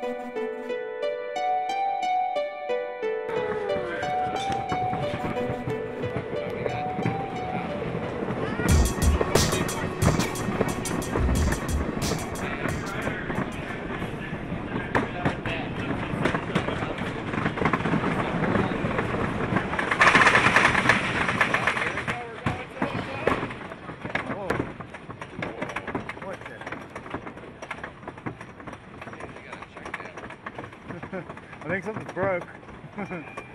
Música I think something's broke.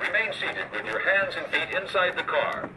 Remain seated with your hands and feet inside the car.